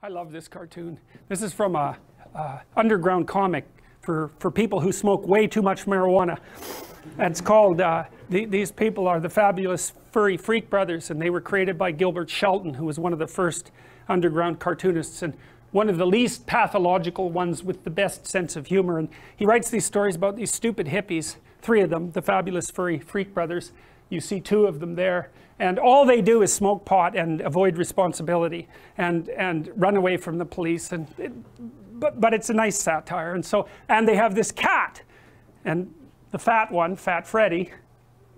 I love this cartoon. This is from a, a, underground comic for, for people who smoke way too much marijuana. It's called, uh, the, these people are the fabulous furry freak brothers and they were created by Gilbert Shelton who was one of the first underground cartoonists and one of the least pathological ones with the best sense of humor and he writes these stories about these stupid hippies, three of them, the fabulous furry freak brothers you see two of them there and all they do is smoke pot and avoid responsibility and and run away from the police and it, but but it's a nice satire. And so and they have this cat and the fat one fat Freddy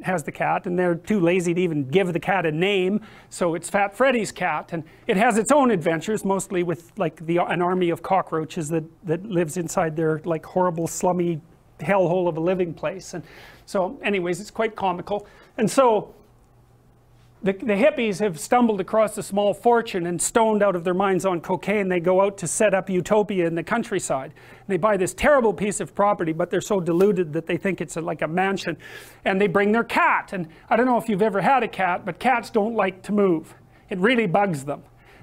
has the cat and they're too lazy to even give the cat a name so it's fat Freddy's cat. And it has its own adventures mostly with like the an army of cockroaches that that lives inside their like horrible slummy hellhole of a living place. And so anyways it's quite comical. And so the, the, hippies have stumbled across a small fortune and stoned out of their minds on cocaine. They go out to set up utopia in the countryside. And they buy this terrible piece of property but they're so deluded that they think it's a, like a mansion. And they bring their cat. And I don't know if you've ever had a cat but cats don't like to move. It really bugs them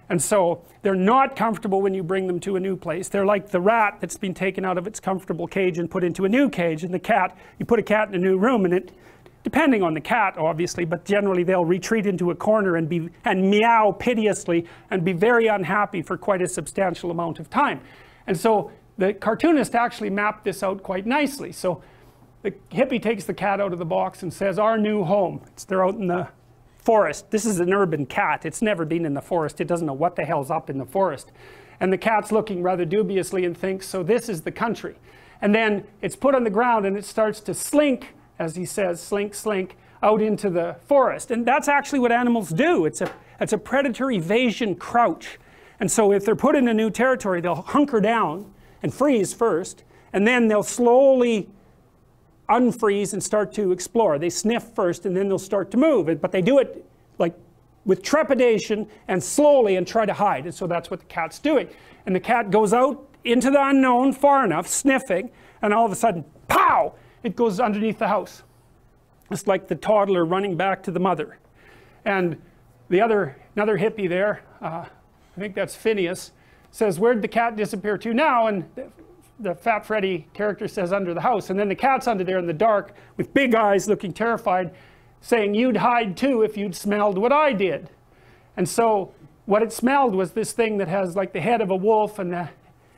and so they're not comfortable when you bring them to a new place. They're like the rat that's been taken out of its comfortable cage and put into a new cage and the cat you put a cat in a new room and it depending on the cat obviously but generally they'll retreat into a corner and be and meow piteously and be very unhappy for quite a substantial amount of time. And so the cartoonist actually mapped this out quite nicely. So the hippie takes the cat out of the box and says our new home. It's they're out in the forest this is an urban cat it's never been in the forest it doesn't know what the hell's up in the forest and the cat's looking rather dubiously and thinks so this is the country and then it's put on the ground and it starts to slink as he says, slink, slink, out into the forest. And that's actually what animals do. It's a, it's a predator evasion crouch. And so if they're put in a new territory, they'll hunker down and freeze first, and then they'll slowly unfreeze and start to explore. They sniff first, and then they'll start to move. But they do it like with trepidation and slowly and try to hide. And so that's what the cat's doing. And the cat goes out into the unknown far enough, sniffing, and all of a sudden, pow! it goes underneath the house. It's like the toddler running back to the mother. And the other, another hippie there, uh, I think that's Phineas, says, where'd the cat disappear to now? And the, Fat Freddy character says, under the house. And then the cat's under there in the dark with big eyes looking terrified, saying, you'd hide too if you'd smelled what I did. And so what it smelled was this thing that has like the head of a wolf and the,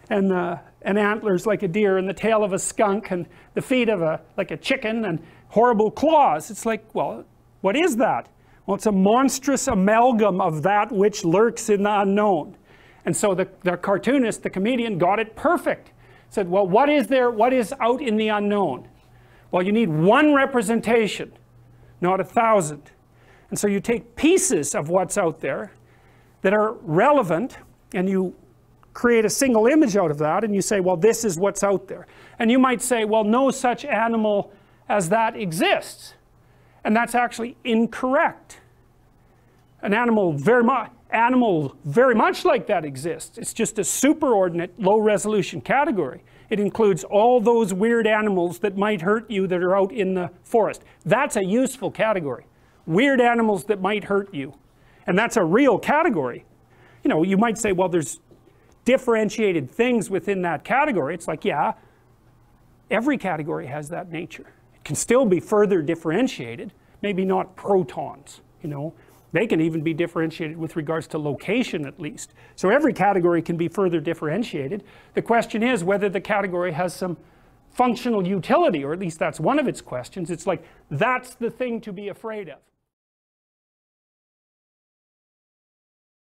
and the and antlers like a deer and the tail of a skunk and the feet of a like a chicken and horrible claws it's like well what is that well it's a monstrous amalgam of that which lurks in the unknown and so the, the cartoonist the comedian got it perfect said well what is there what is out in the unknown? Well you need one representation not a thousand. And so you take pieces of what's out there that are relevant and you create a single image out of that and you say well this is what's out there. And you might say well no such animal as that exists. And that's actually incorrect an animal very much animal very much like that exists. It's just a superordinate low resolution category. It includes all those weird animals that might hurt you that are out in the forest. That's a useful category. Weird animals that might hurt you. And that's a real category. You know you might say well there's differentiated things within that category, it's like, yeah, every category has that nature. It can still be further differentiated, maybe not protons, you know. They can even be differentiated with regards to location at least. So every category can be further differentiated. The question is whether the category has some functional utility, or at least that's one of its questions. It's like, that's the thing to be afraid of.